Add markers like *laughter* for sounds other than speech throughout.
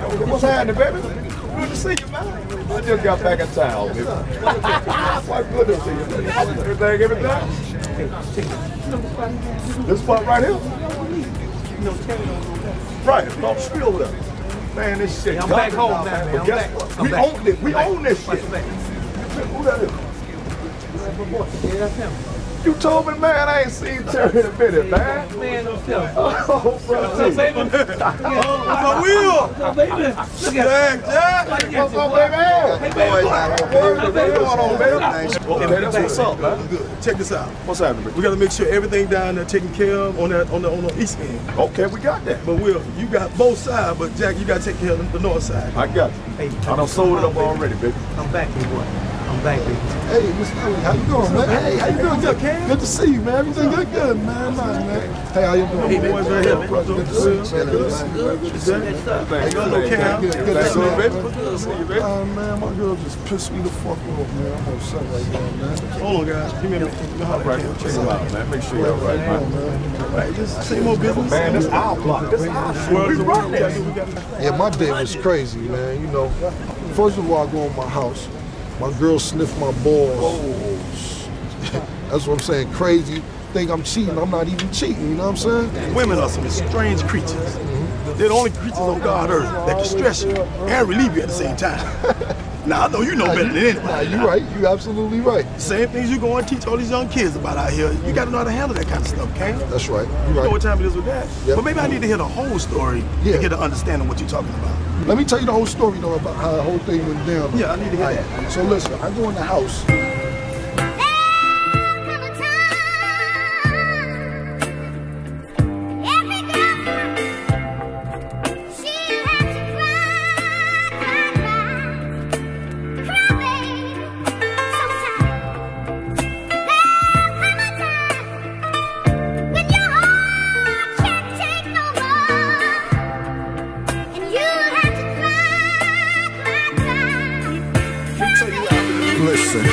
What's happening, baby? Good to see you, man. I just got back in town, baby. *laughs* Quite good to see you. Everything, everything? This spot right here? Right, the street over there. Man, this shit. I'm back home now, man. But guess what? We own it. We own this shit. Who that is? Yeah, that's him. You told me, man, I ain't seen Terry in a minute, man. Man, himself. *laughs* Oh, brother. baby? My wheel. What's up, baby? Look at Jack, Jack. What's up, baby? Hey, baby. What's going on, baby? Okay, that's what's up, man. Good. Check this out. What's happening? We got to make sure everything down there taken care of on that on the on the east end. Okay, we got that. But Will, you got both sides, but Jack, you got to take care of the, the north side. I got you. Hey, I done sold it up already, baby. I'm back, big boy. I'm back, baby. Hey, Mr. Ellie, how you doing, man? Hey, how you doing? What's up, Cam? Good to see you, man. Everything good, good, man. Nice, man. Hey, how you doing? Hey, boys right here, man. Good to see you, man. Good to see you. Good stuff. Thank you, little Cam. Good, good to see you, you, man. Good to see you, baby. Uh, man, my girl just pissed me the fuck off, man. I'm on set right now, man. Hold on, guys. Give me a minute. Let me holler at check him out, man. Make sure you're all right, man. Right, just same old business. Man, this our block. This our shit. We run this. Yeah, my day was crazy, man. You know, first of all, I go in my house. My girl sniffed my balls. *laughs* That's what I'm saying. Crazy. Think I'm cheating. I'm not even cheating. You know what I'm saying? Women are some strange creatures. They're the only creatures on God earth that can stress you and relieve you at the same time. *laughs* now I know you know better than Nah, anybody. you right. You absolutely right. Same things you go and teach all these young kids about out here. You got to know how to handle that kind of stuff, okay? That's right. You You know what time it is with that. Yep. But maybe I need to hear the whole story Yeah. to get an understanding of what you're talking about. Let me tell you the whole story though about how the whole thing went down. Yeah, I need to hear All that. So listen, I go in the house. Listen,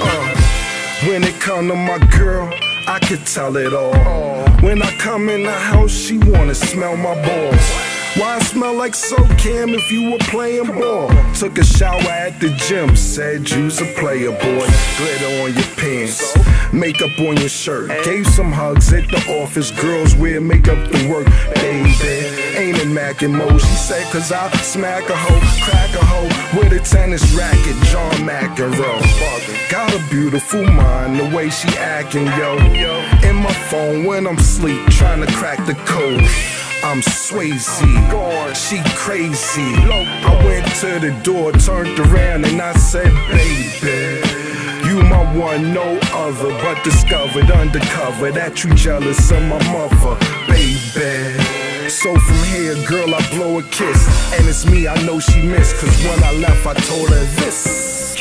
uh, when it come to my girl, I can tell it all. When I come in the house, she wanna smell my balls. Why I smell like soap Cam if you were playing ball? Took a shower at the gym, said you's a player boy. Glitter on your pants, makeup on your shirt. Gave some hugs at the office, girls wear makeup to work. Baby, ain't in Mac and Mo. She said, cause I smack a hoe, crack a hoe with a tennis racket, John McEnroe. Got a beautiful mind, the way she acting, yo. In my phone when I'm sleep, trying to crack the code. I'm Swayze, she crazy. I went to the door, turned around, and I said, baby. You my one, no other, but discovered undercover that you jealous of my mother, baby. So from here, girl, I blow a kiss, and it's me I know she missed, cause when I left, I told her this.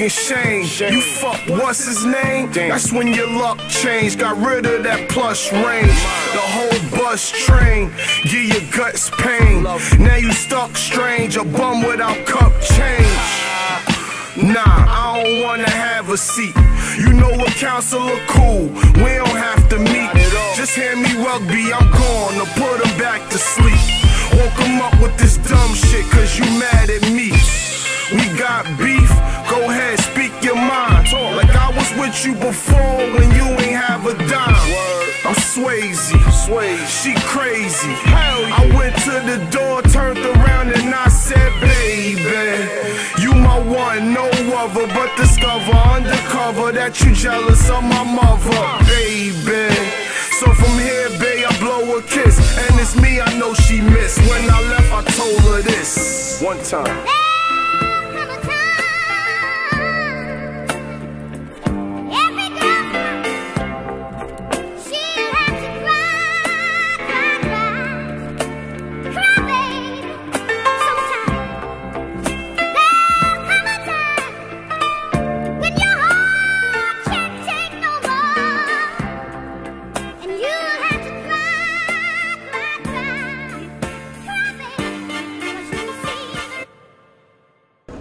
Fucking shame. You fuck, what's his name? That's when your luck changed. Got rid of that plush range. The whole bus train. Give your guts pain. Now you stuck strange. A bum without cup change. Nah, I don't wanna have a seat. You know what counselor cool. We don't have to meet. Just hand me rugby, I'm gone to put him back to sleep. You before when you ain't have a dime. I'm Swayze, Swayze, she crazy. I went to the door, turned around, and I said, baby, you my one, no other, but discover undercover that you jealous of my mother, baby. So from here, babe, I blow a kiss, and it's me I know she missed. When I left, I told her this one time.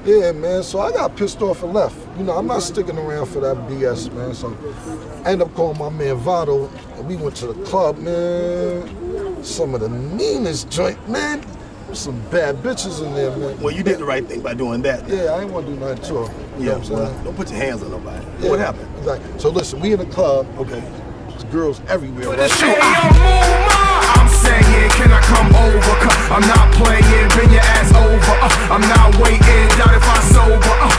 Yeah, man. So I got pissed off and left. You know, I'm not sticking around for that BS, man. So I ended up calling my man Vado, and we went to the club, man. Some of the meanest joint, man. Some bad bitches in there, man. Well, you did the right thing by doing that. Yeah, I ain't want to do nothing to her. You Yeah, know what I'm well, saying? don't put your hands on nobody. Yeah, What happened? Exactly. So listen, we in the club. Okay. There's girls everywhere, right? Saying, can I come over? Cause I'm not playing, bring your ass over. Uh, I'm not waiting, doubt if I sober. Uh,